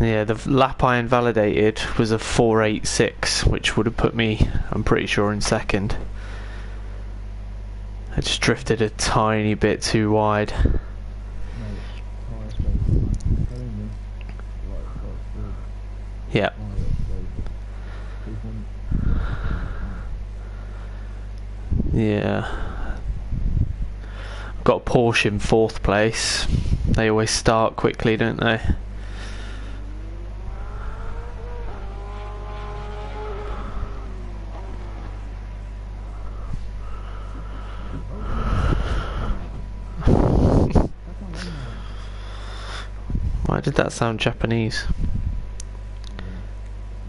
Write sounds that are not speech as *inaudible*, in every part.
Yeah, the lap I invalidated was a 486, which would have put me, I'm pretty sure, in second. I just drifted a tiny bit too wide. Yeah. Yeah. Got Porsche in fourth place. They always start quickly, don't they? Did that sound Japanese?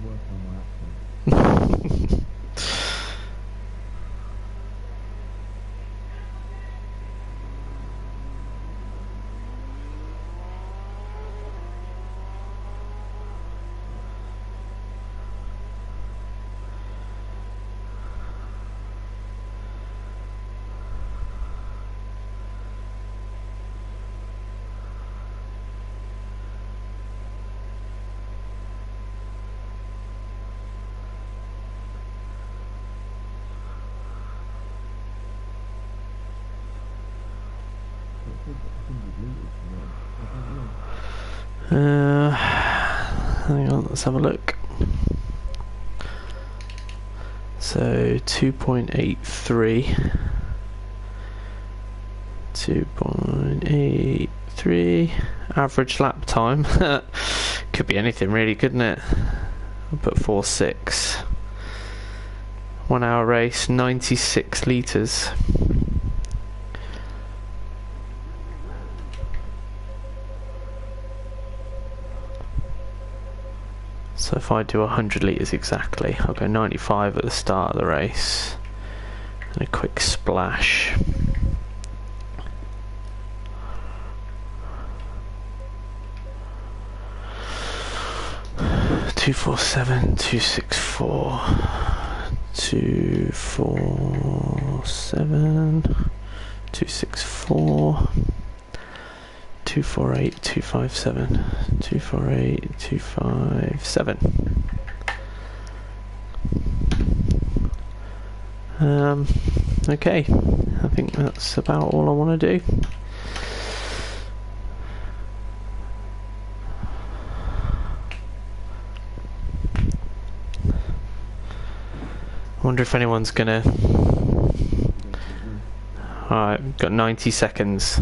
Work on my accent. It said 100 litres for me. I don't know. Uh, hang on, let's have a look. So 2.83. 2.83 average lap time. *laughs* Could be anything really, couldn't it? I'll put 4.6. One hour race, 96 litres. So I do 100 litres exactly, I'll go 95 at the start of the race. And a quick splash. Two four seven two six four two four seven two six four two four eight two five seven two four eight two five seven. Um, okay, I think that's about all I want to do. I wonder if anyone's gonna. Alright, got 90 seconds.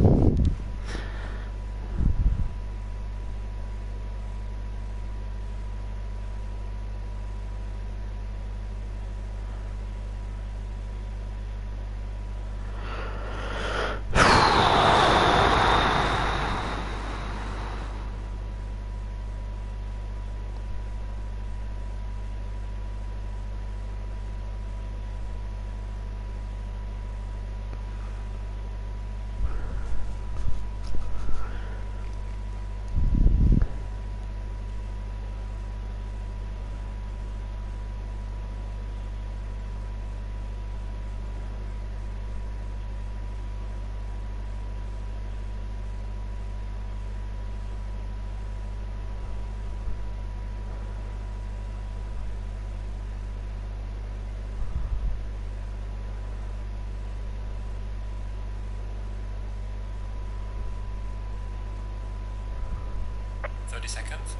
Thirty seconds.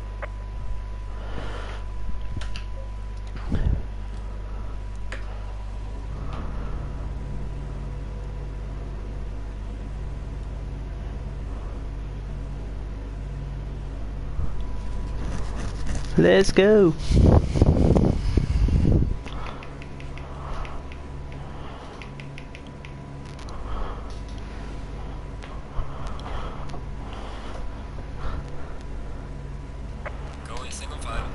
Let's go. Go in single file.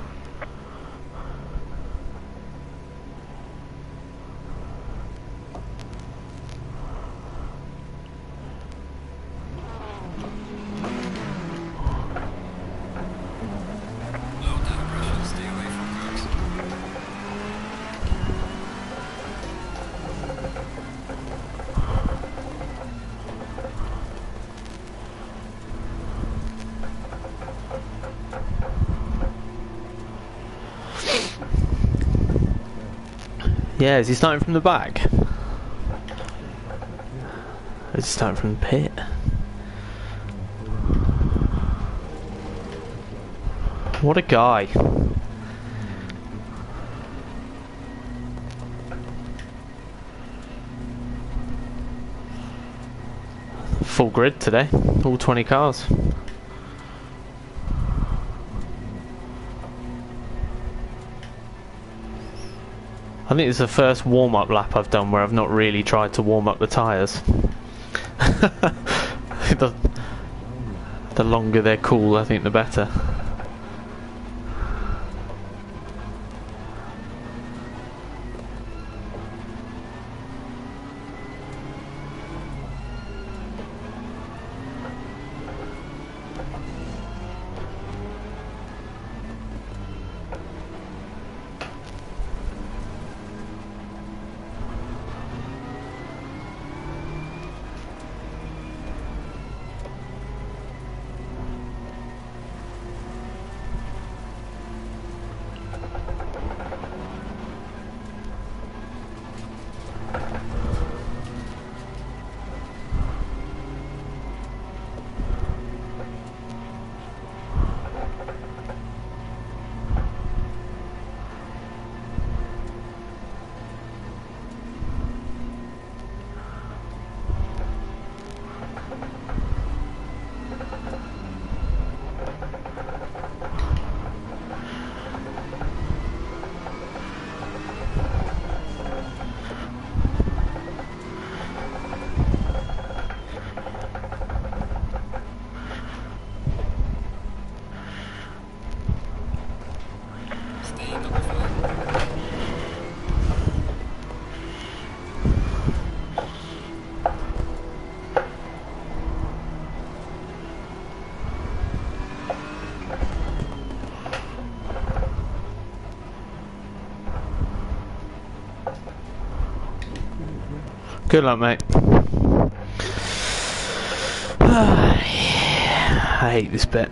Low tire pressure, stay away from Yeah, is he starting from the back? Is he starting from the pit? What a guy. Full grid today, all 20 cars. I think it's the first warm up lap I've done where I've not really tried to warm up the tyres. *laughs* the, the longer they're cool, I think the better. Good luck, mate. *sighs* I hate this bit.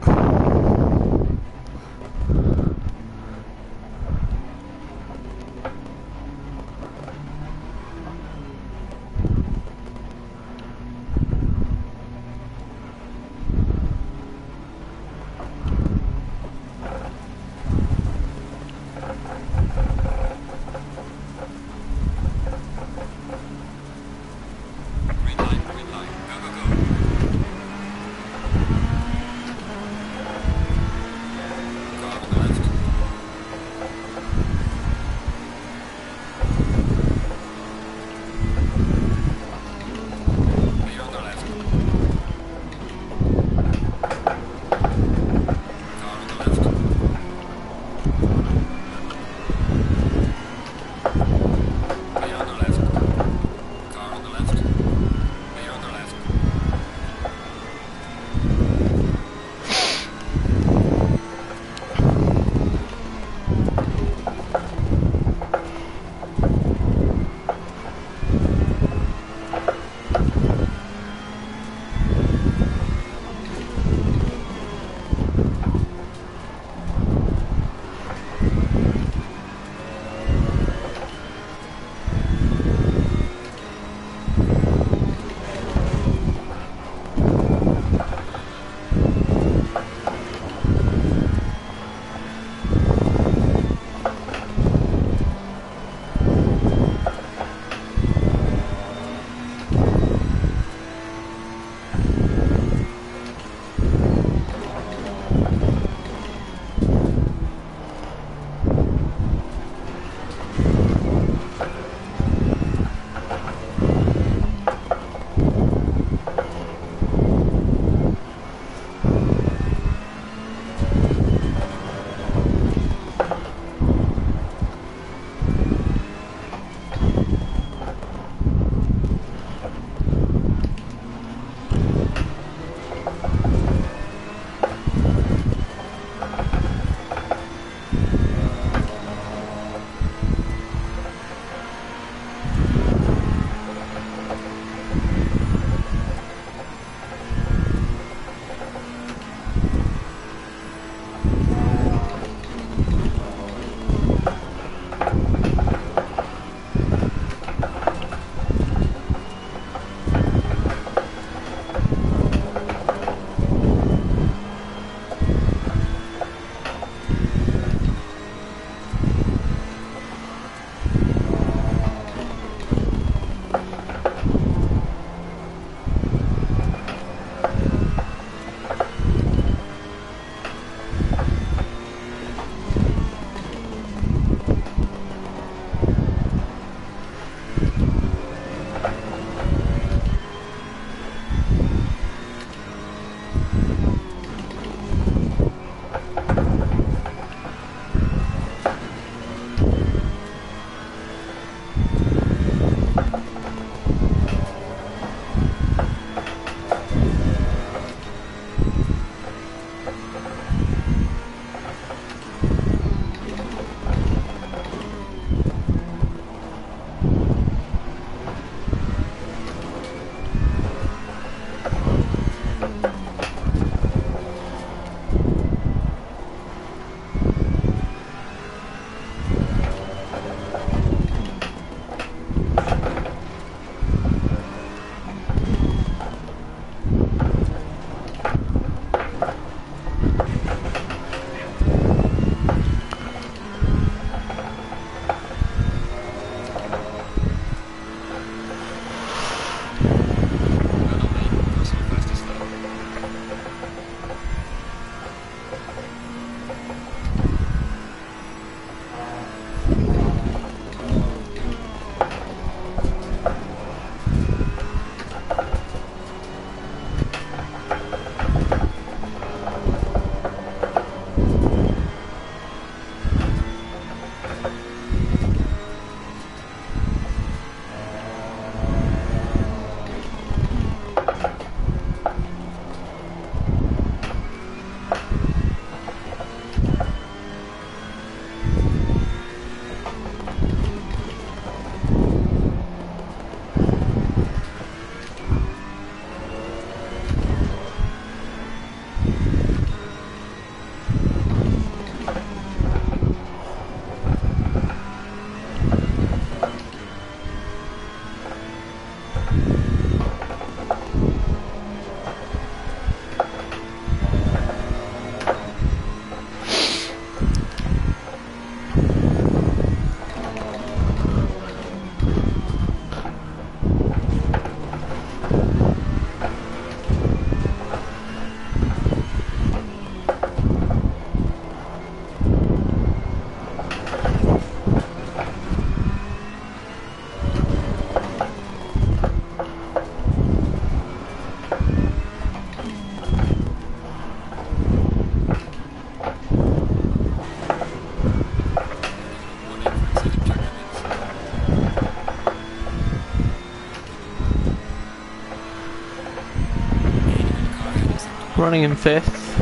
Running in fifth.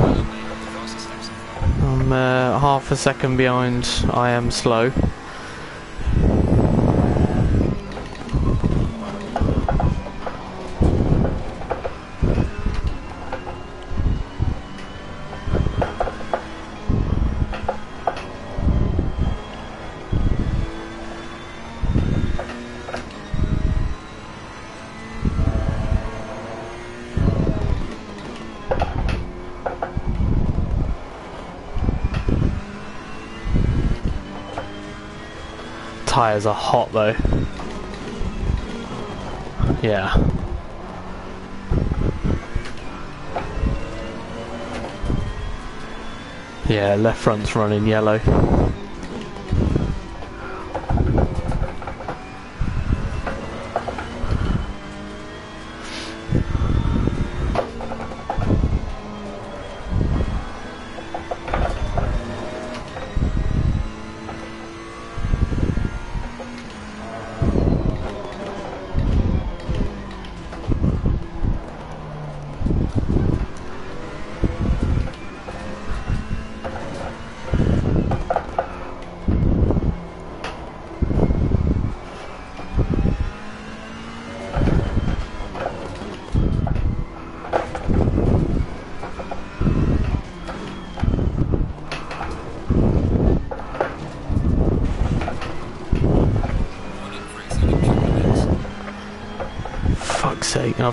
I'm uh, half a second behind. I am slow. Tires are hot though. Yeah. Yeah, left front's running yellow.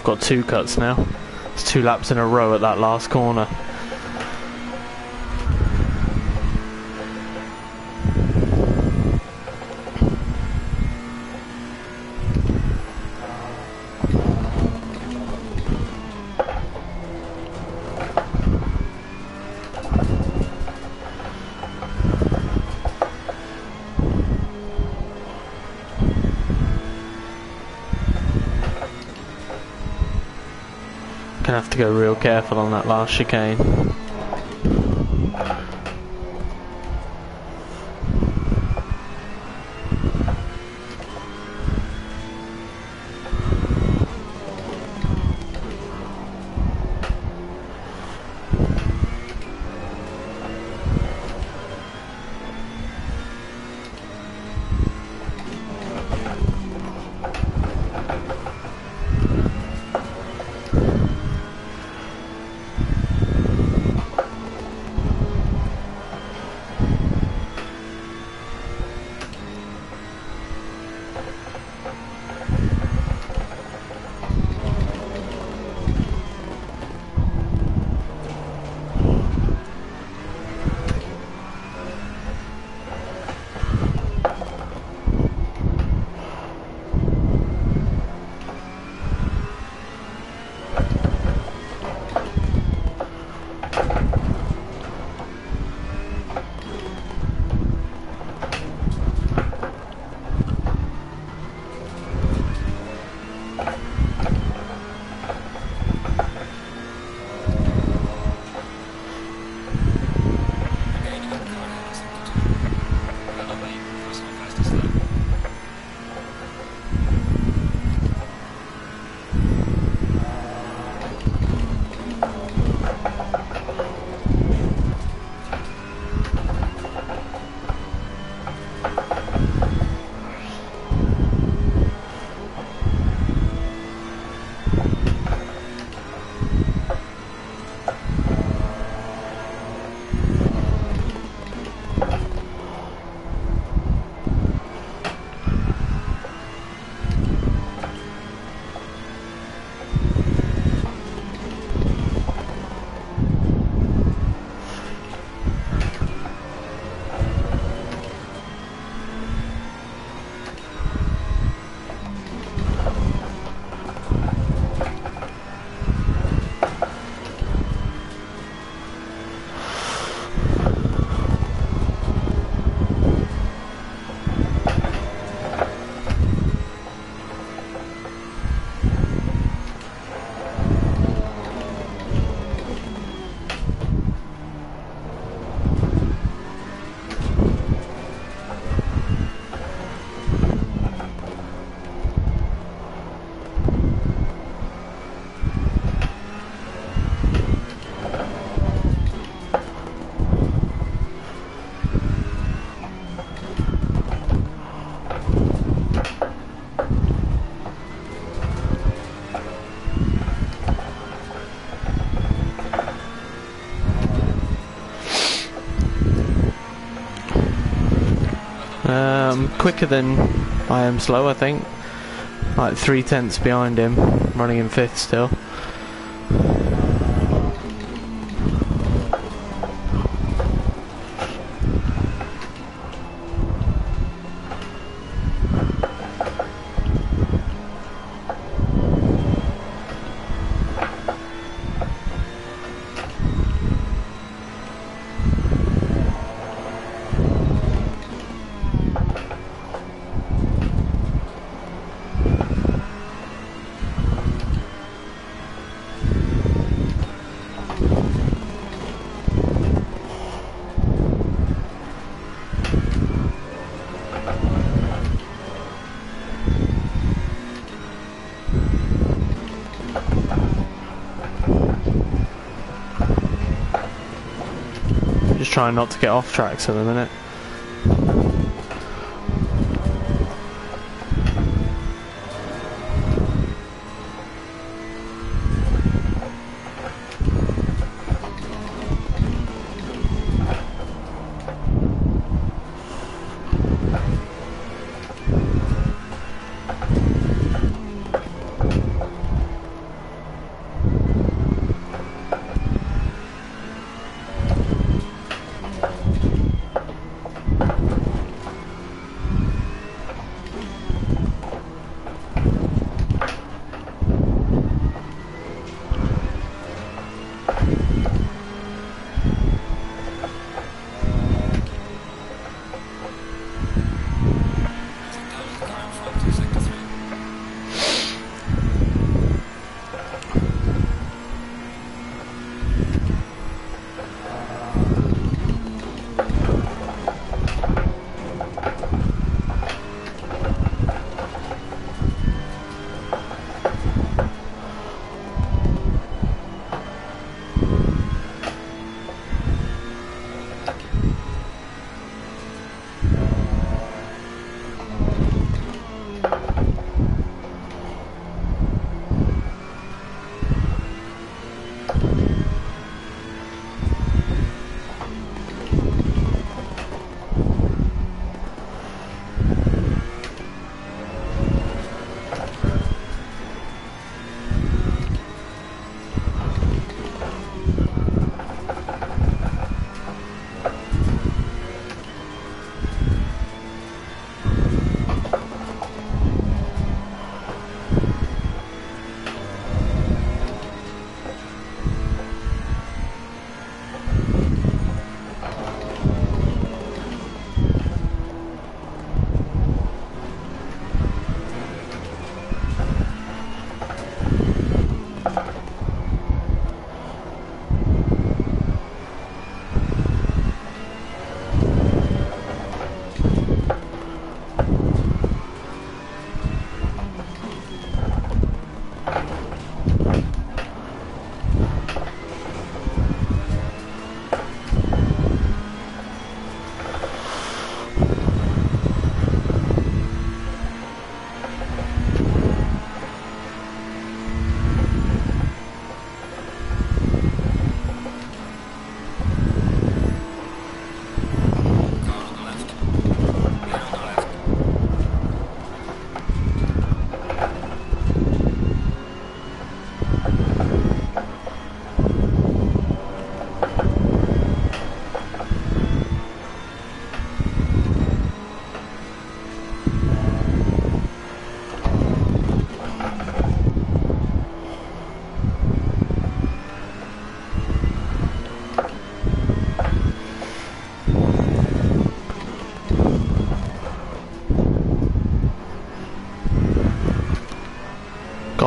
Got two cuts now. It's two laps in a row at that last corner. Careful on that last chicane. Quicker than I am slow, I think. Like three tenths behind him, running in fifth still. Trying not to get off tracks at the minute.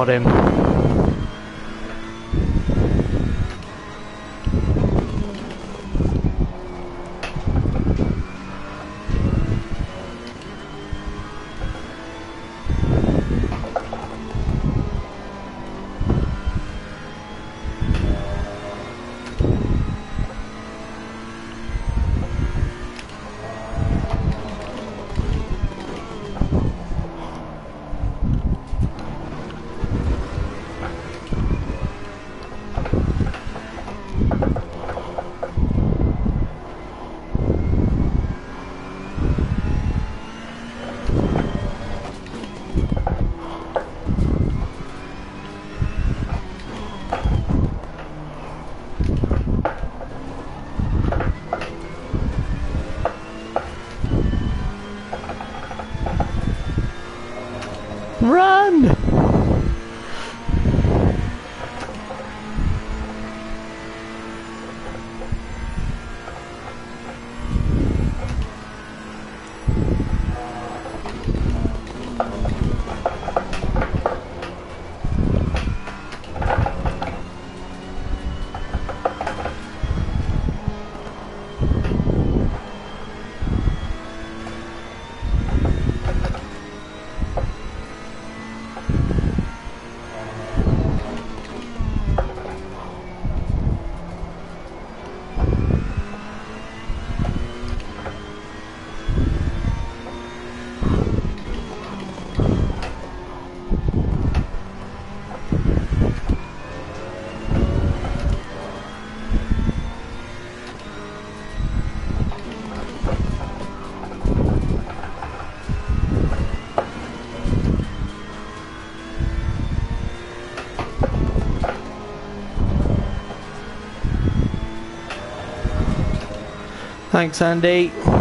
Got him. Thanks, Andy.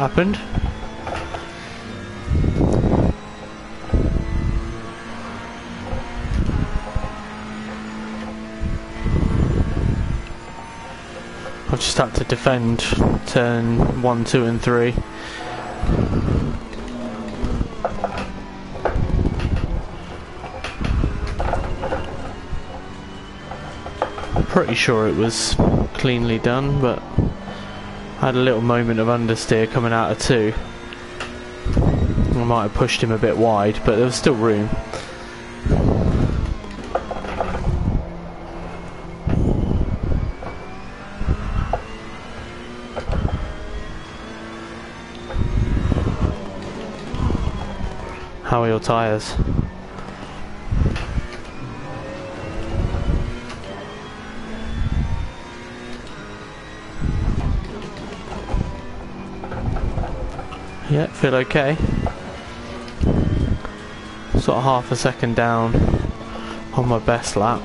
Happened? I've just had to defend turn 1, 2 and 3. Pretty sure it was cleanly done, but I had a little moment of understeer coming out of 2. I might have pushed him a bit wide, but there was still room. How are your tyres? Feel okay. Sort of half a second down on my best lap.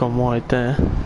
Oh, I've gone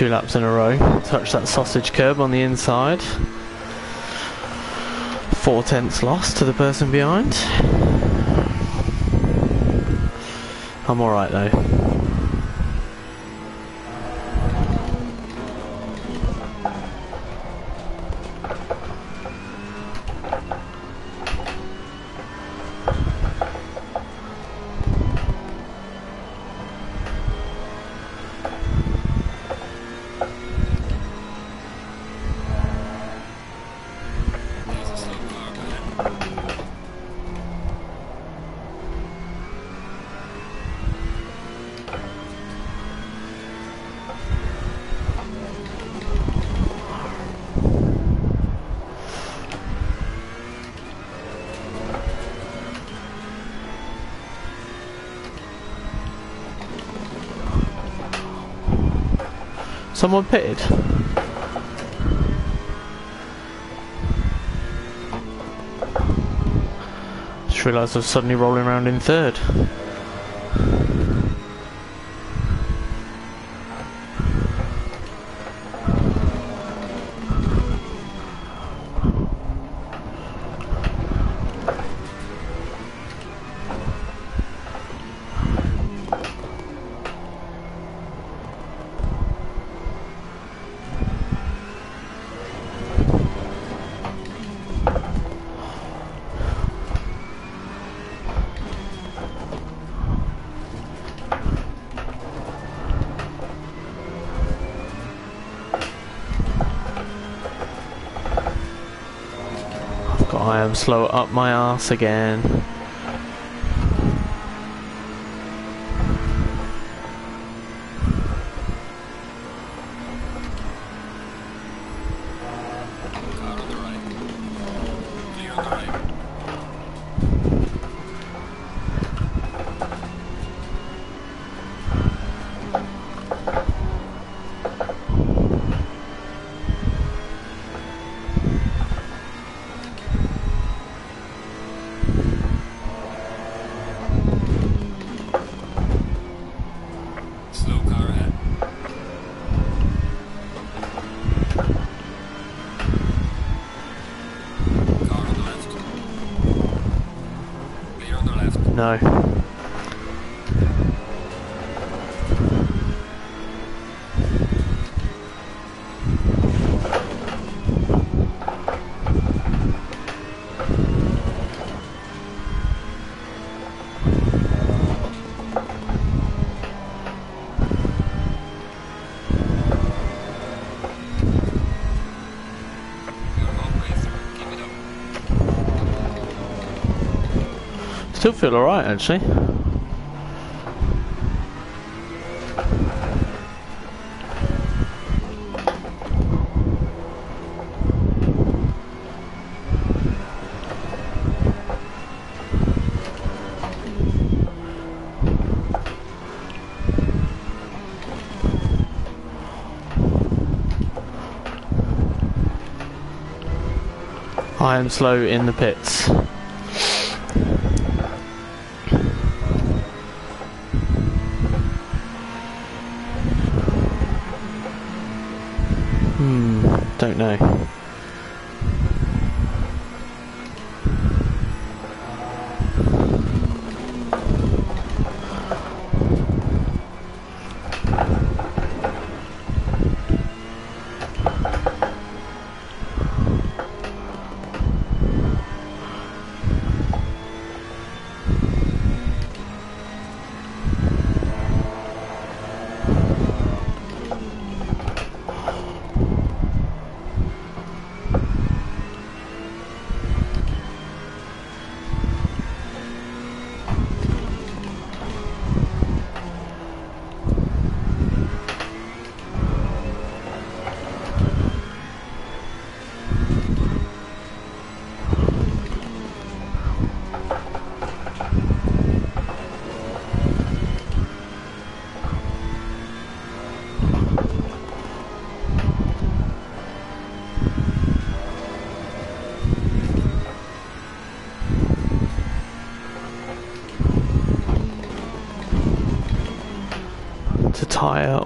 Two laps in a row. Touch that sausage curb on the inside. Four tenths lost to the person behind. I'm alright though. Someone pitted. Just realised I was suddenly rolling around in third. I've got I am slow up my ass again. Feel alright actually. I am slow in the pits. Hmm, don't know.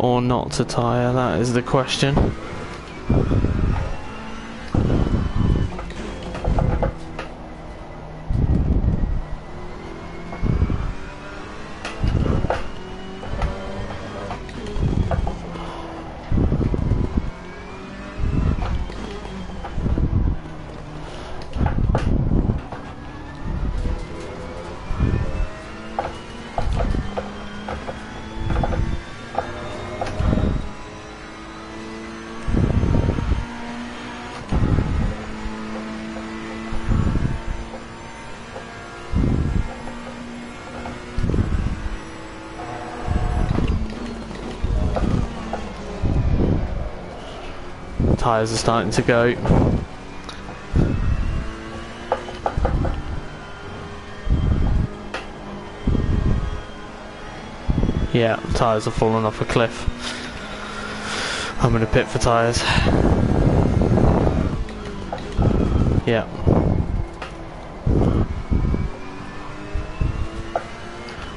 Or not to tyre, that is the question. Tyres are starting to go. Yeah, tyres are falling off a cliff. I'm gonna pit for tyres. Yeah.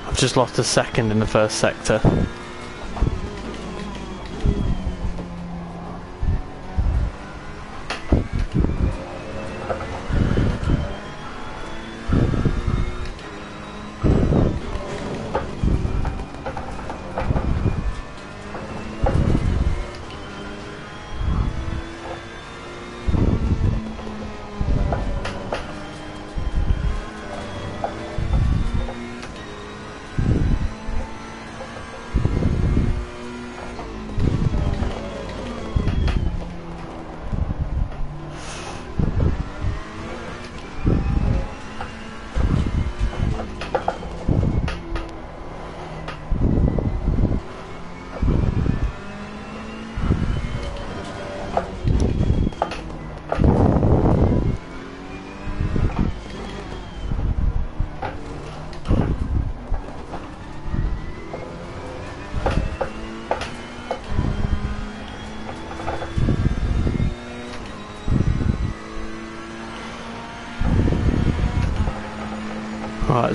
I've just lost a second in the first sector.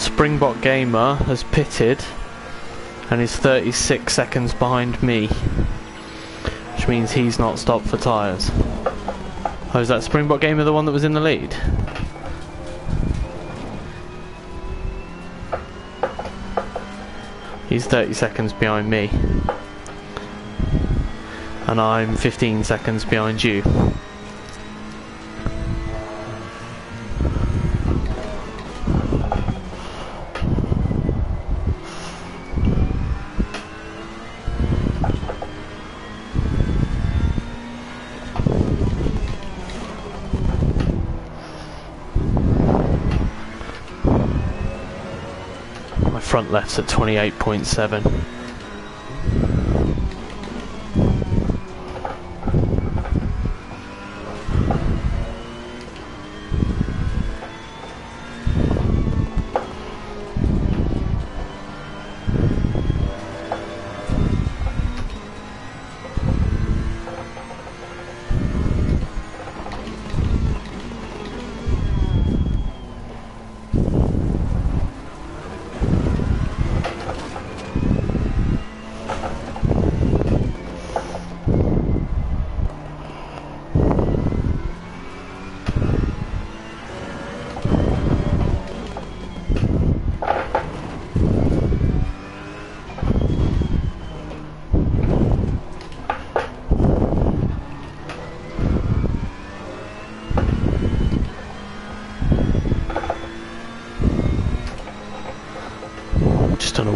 Springbok Gamer has pitted and is 36 seconds behind me, which means he's not stopped for tyres. Oh, is that Springbok Gamer the one that was in the lead? He's 30 seconds behind me. And I'm 15 seconds behind you. Left's at 28.7.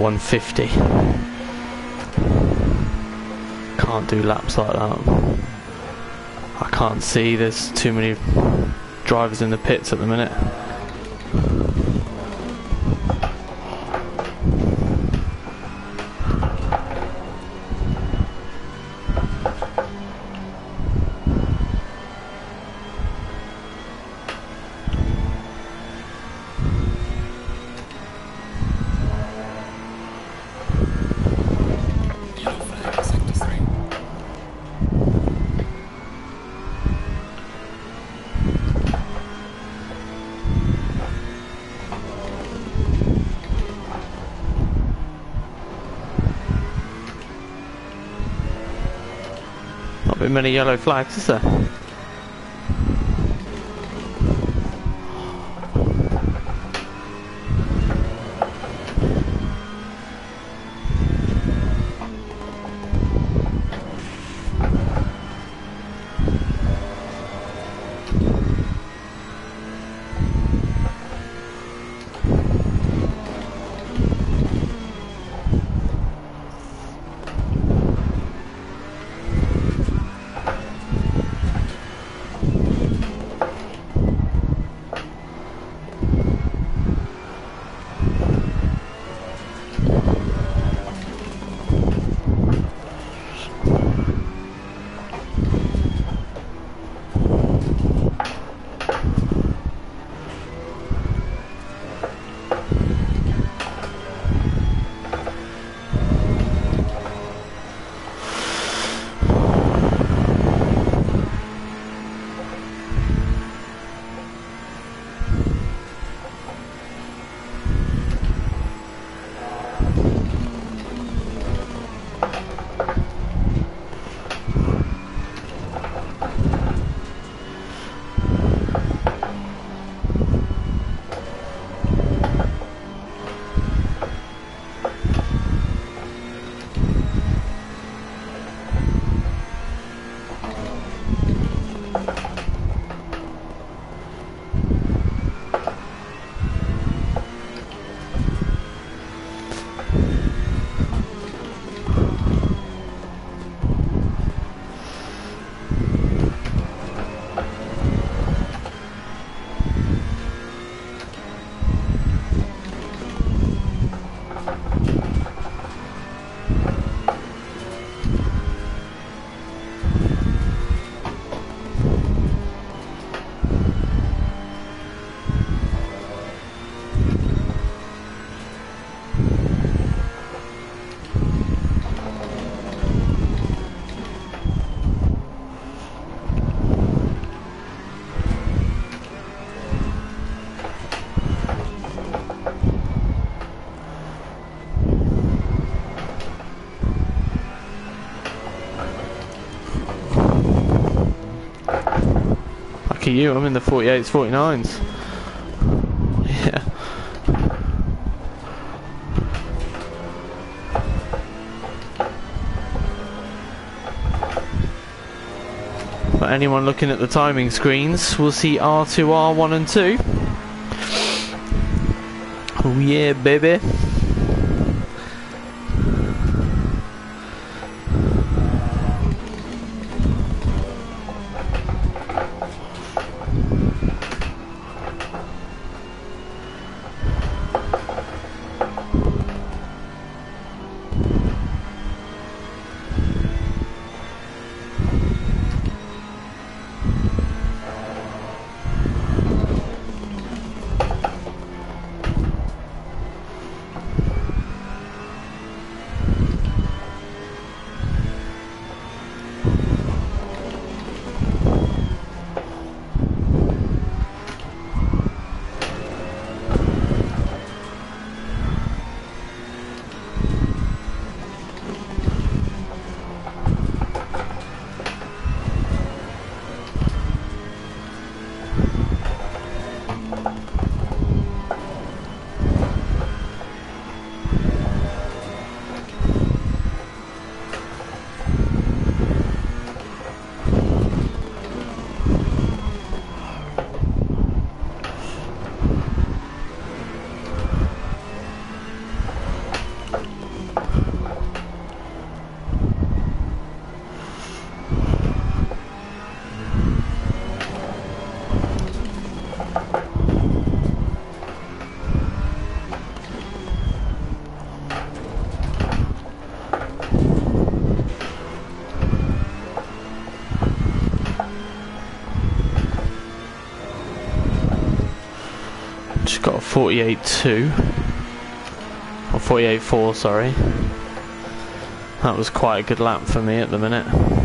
150. Can't do laps like that. I can't see, there's too many drivers in the pits at the minute. Many yellow flags, is there? Lucky you, I'm in the 48s, 49s. Yeah. But anyone looking at the timing screens we'll see R2, R1 and 2. Oh yeah, baby. 48.2. Or 48.4, sorry. That was quite a good lap for me at the minute.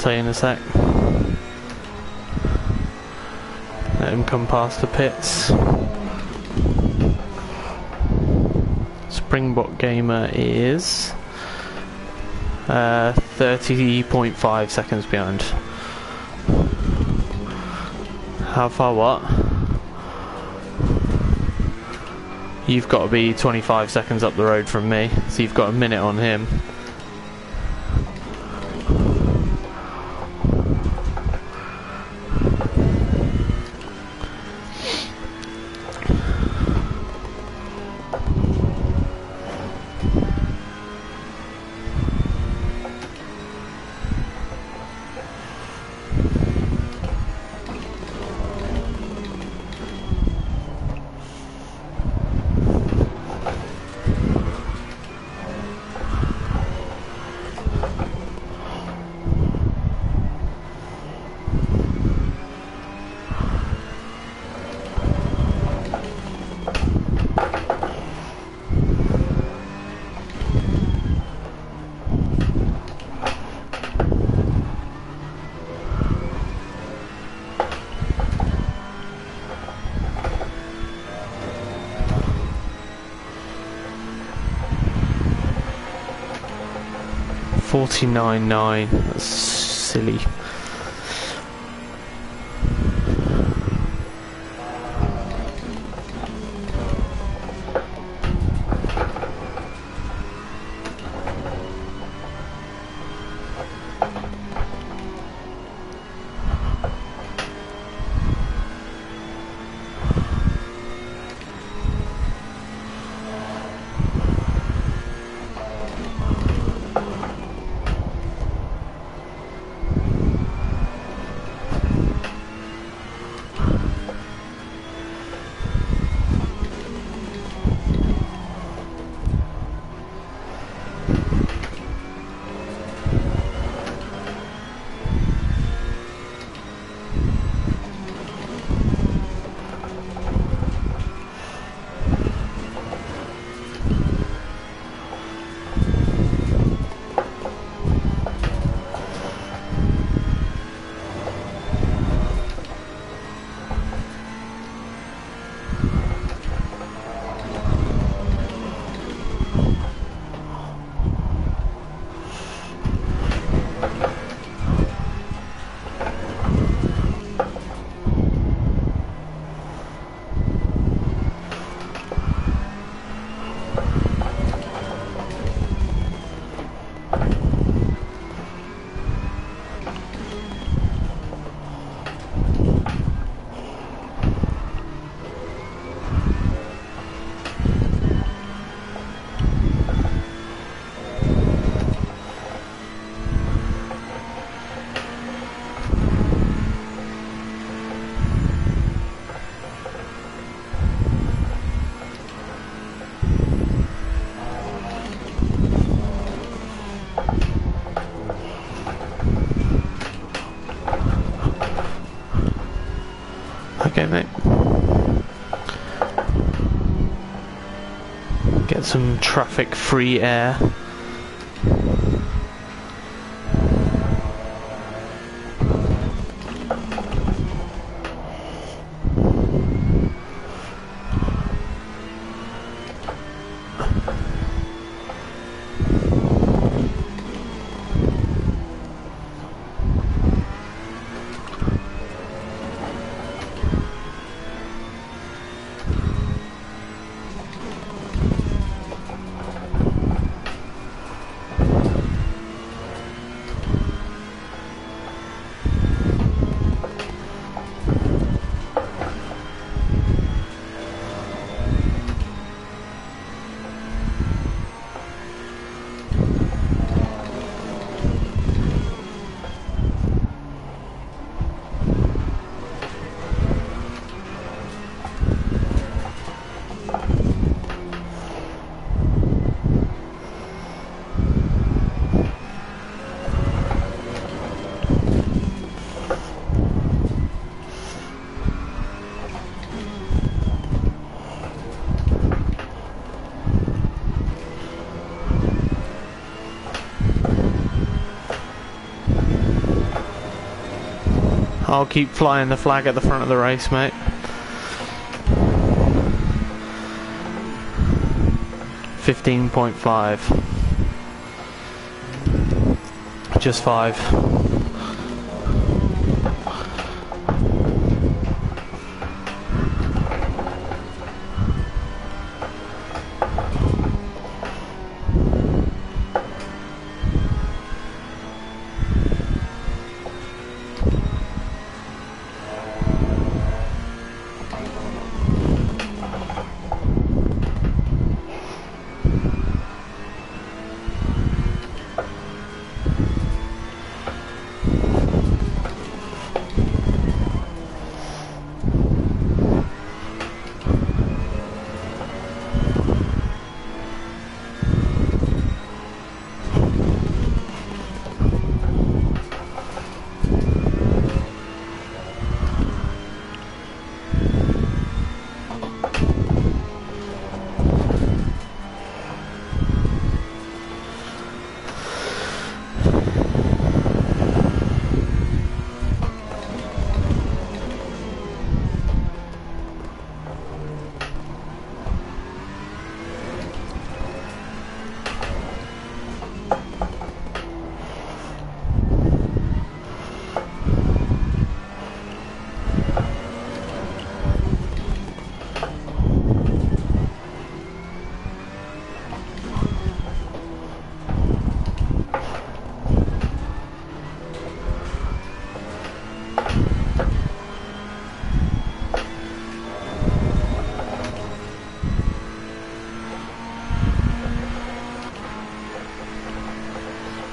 Tell you in a sec. Let him come past the pits. Springbok Gamer is uh, 30.5 seconds behind. How far what? You've got to be 25 seconds up the road from me, so you've got a minute on him. Forty nine nine. That's silly. Okay, mate. Get some traffic free air. I'll keep flying the flag at the front of the race, mate. Fifteen point five. Just five.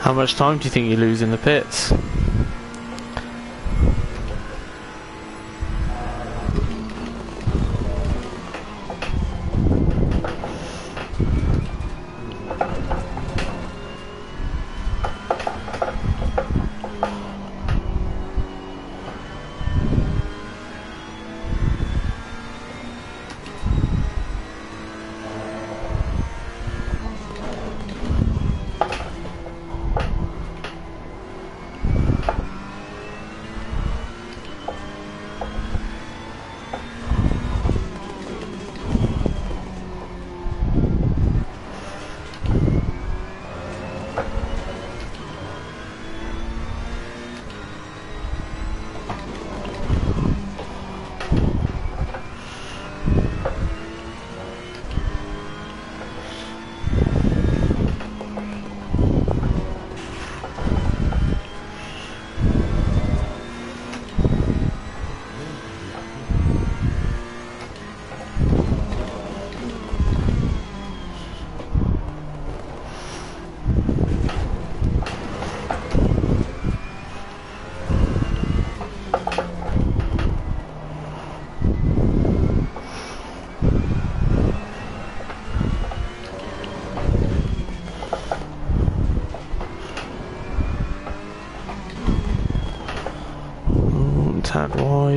How much time do you think you lose in the pits?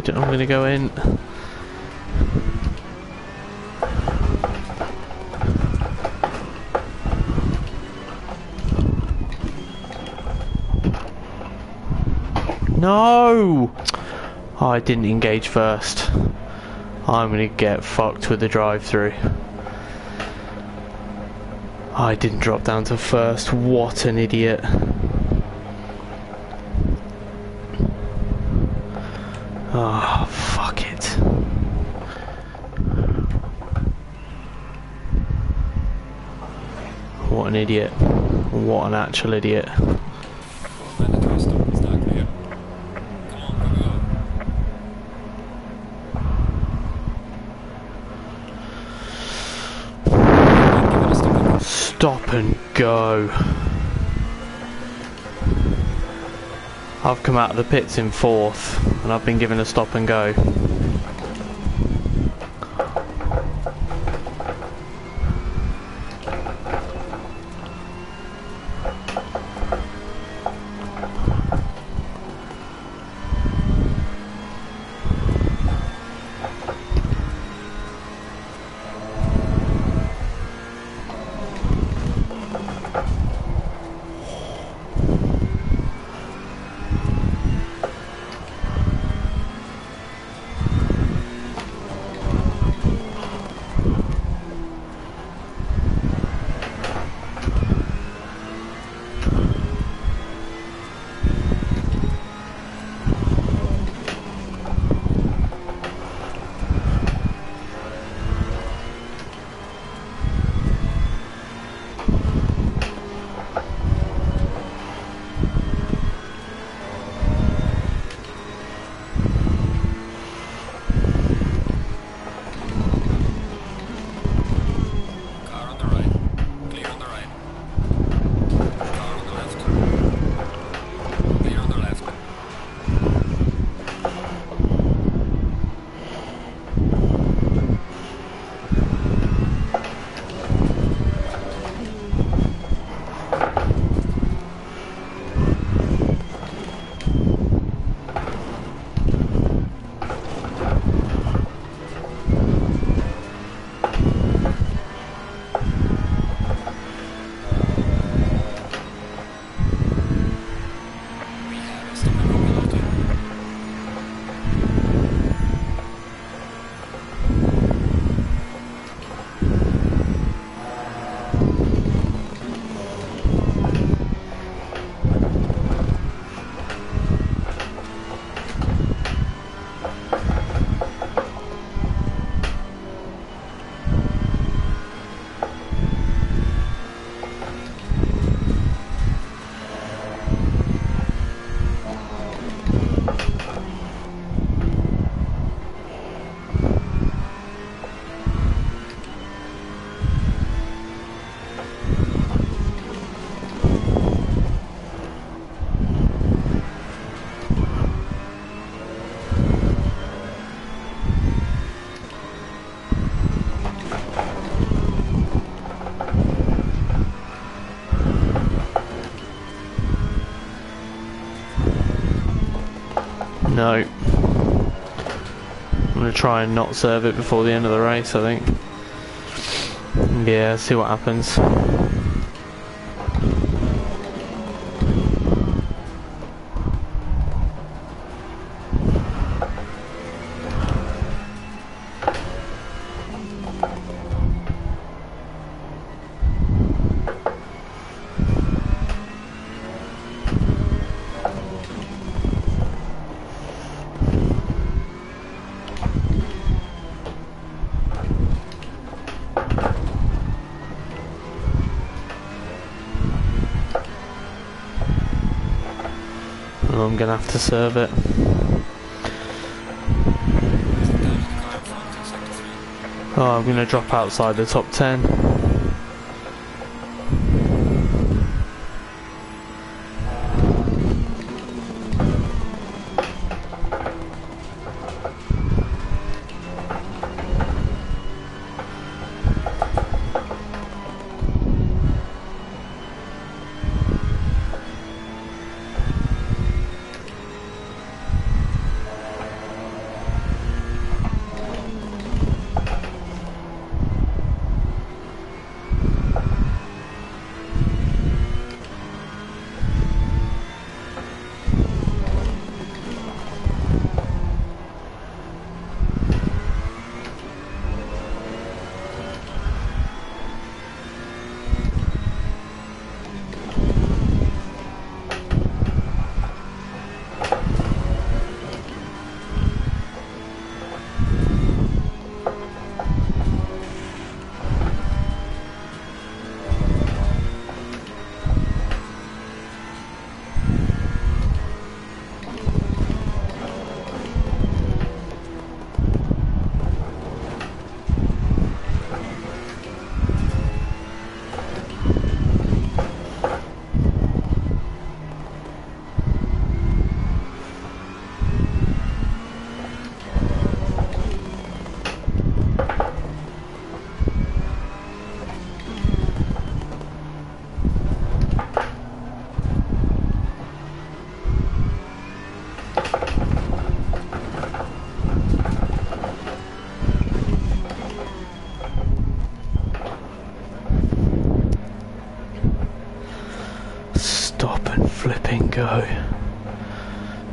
I'm gonna go in. No! Oh, I didn't engage first. I'm gonna get fucked with the drive through. I didn't drop down to first. What an idiot. Oh, fuck it. What an idiot. What an actual idiot. Well, then the car stop is that clear. Come on, go, go. Give it stop. Stop and go. I've come out of the pits in fourth, and I've been given a stop and go. No. I'm gonna try and not serve it before the end of the race, I think. Yeah, see what happens. Gonna have to serve it. Damage the car in front in sector 3. Oh, I'm gonna drop outside the top 10.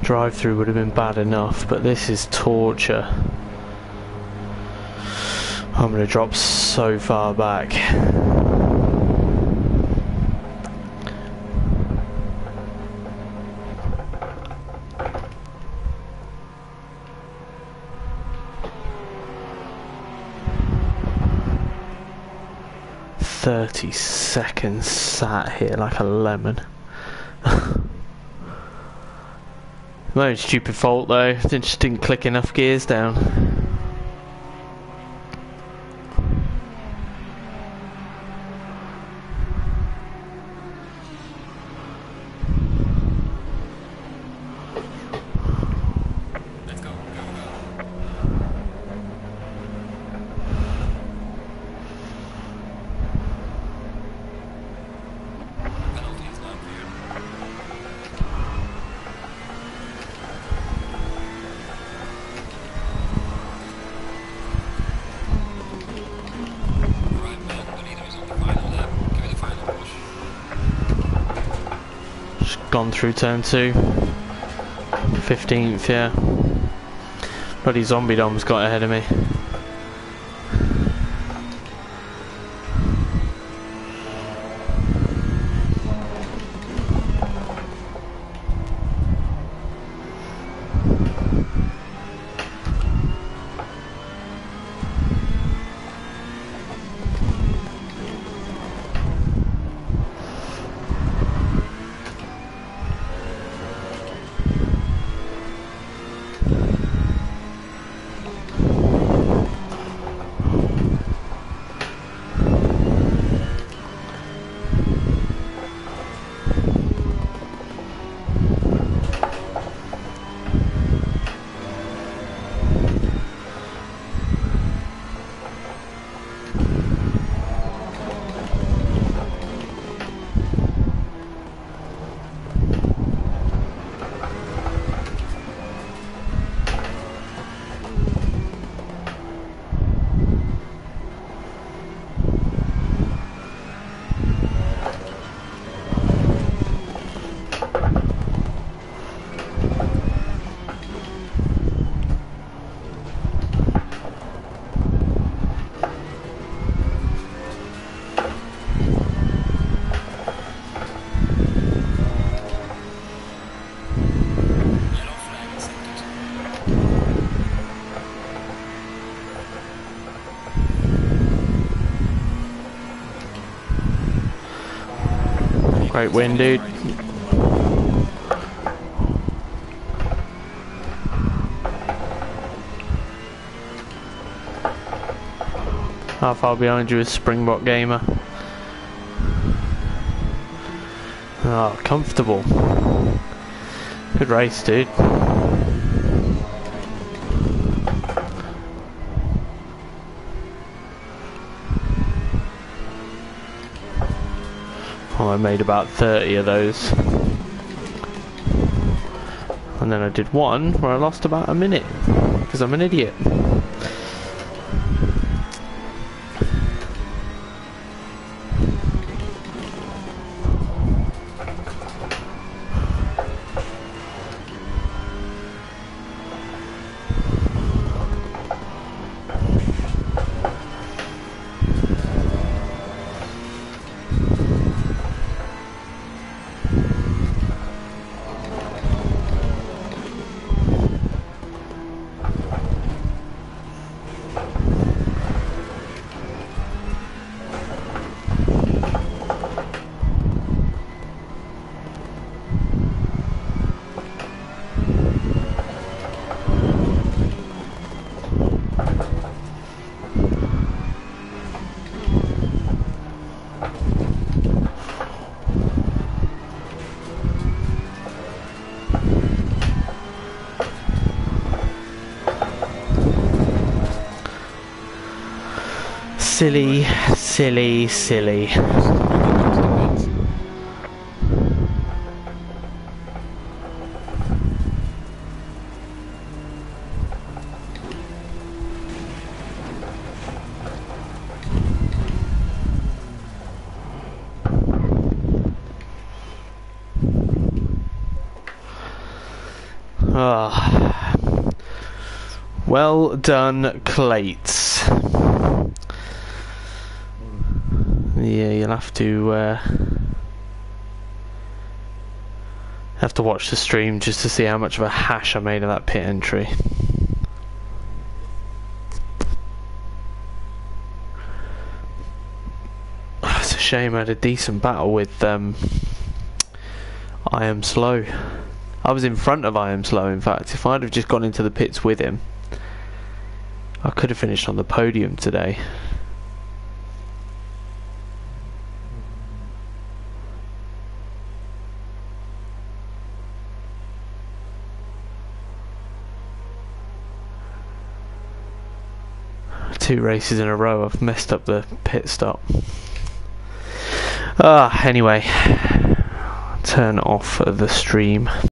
Drive through would have been bad enough, but this is torture. I'm gonna drop so far back. Thirty seconds sat here like a lemon. My own stupid fault though. Just didn't click enough gears down. Through turn two. 15th, yeah. Bloody zombie dom's got ahead of me. Great win, dude. How far behind you is Springbok Gamer? Oh, comfortable. Good race, dude. Made about 30 of those. And then I did one where I lost about a minute. Because I'm an idiot. Silly, silly, silly. Ah. Well done, Clates. Yeah, you'll have to uh, have to watch the stream just to see how much of a hash I made of that pit entry. *sighs* It's a shame I had a decent battle with um, I am slow. I was in front of I am slow. In fact, if I'd have just gone into the pits with him, I could have finished on the podium today. Two races in a row. I've messed up the pit stop. Ah, anyway, turn off the stream.